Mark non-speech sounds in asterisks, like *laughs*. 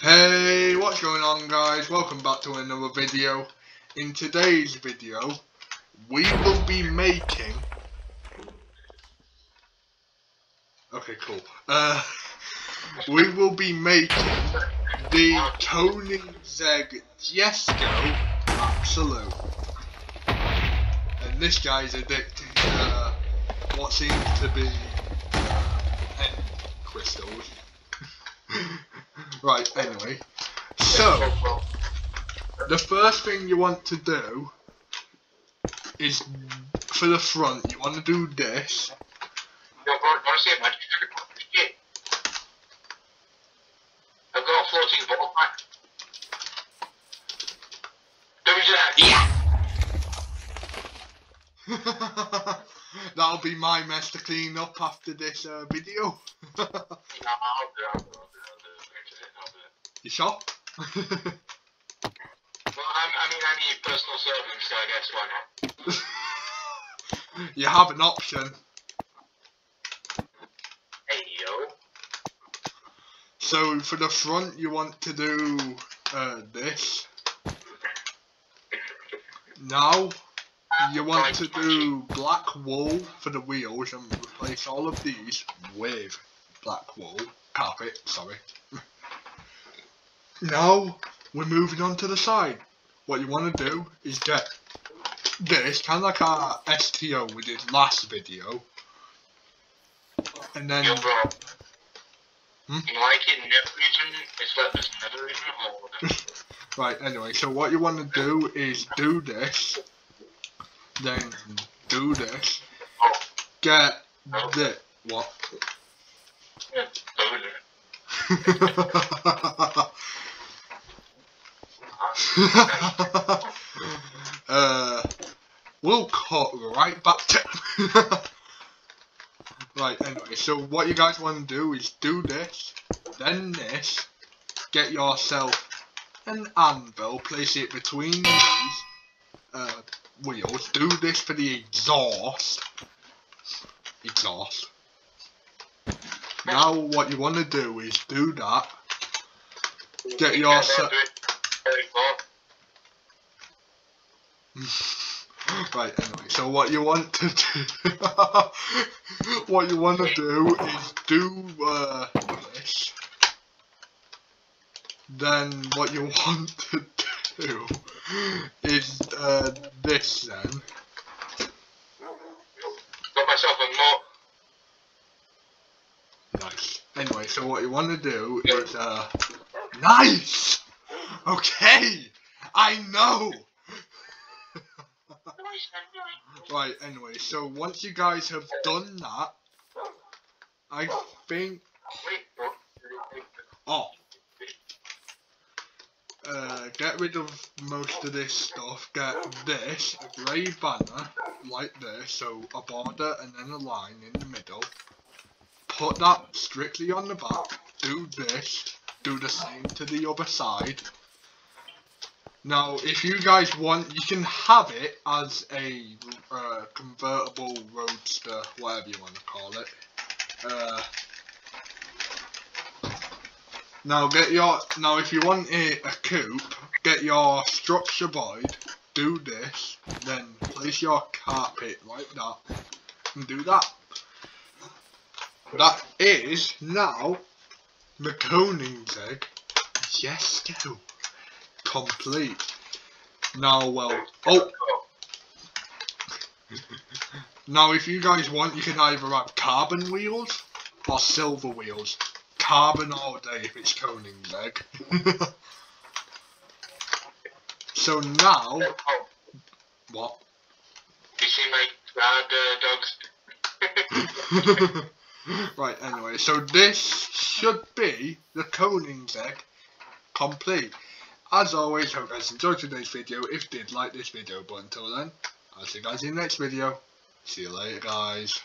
Hey, what's going on guys? Welcome back to another video. In today's video, we will be making... Okay, cool. Uh, *laughs* we will be making the Koenigsegg Jesko Absolut. And this guy's addicted to uh, what seems to be uh, crystals. *laughs* right, anyway. So, the first thing you want to do is, for the front, you want to do this. Yo, bro, wanna see a magic trick? Shit. I've got a floating bottle pack. Do that. *laughs* That'll be my mess to clean up after this uh, video. *laughs* you sure? Well, I'm, I mean, I need personal servants, so I guess why not? *laughs* you have an option. Hey, yo. So for the front, you want to do uh, this. Now, you want to do black wool for the wheels and replace all of these with black wool carpet. Sorry. *laughs* now we're moving on to the side. What you want to do is get this kind of like our STO we did last video, and then Yo, bro. Hmm? Like it never even, it's like there's never even a hole in. Right, anyway, so what you want to do is do this, then do this, Oh, get the what? boner. *laughs* uh, we'll cut right back to. *laughs* right, anyway, so what you guys want to do is do this, then this, get yourself an anvil, place it between these uh, wheels, do this for the exhaust. Exhaust. Now what you want to do is do that, get Yeah, yourself... do it. Very cool. *laughs* Right, anyway, so what you want to do, *laughs* what you want to do is do uh, this. Then what you *laughs* want to do is uh, this then. Got myself a moat. Nice. Anyway, so what you want to do is uh, nice. Okay, I know. *laughs* Right, anyway, so once you guys have done that, I think Oh. Uh, get rid of most of this stuff. Get this, a grey banner, like this, so a border and then a line in the middle. Put that strictly on the back. Do this. Do the same to the other side. Now, if you guys want, you can have it as a uh, convertible roadster, whatever you want to call it. Uh, now get your now if you want a, a coupe, get your structure void, do this, then place your carpet like that, and do that. That is now the Koenigsegg Jesko complete. Now well oh now if you guys want you can either have carbon wheels or silver wheels carbon all day if it's Koenigsegg. *laughs* so now, what? you see my bad uh, dogs? *laughs* right, anyway, so this should be the Koenigsegg complete. As always, hope you guys enjoyed today's video. If you did, like this video. But until then, I'll see you guys in the next video. See you later, guys.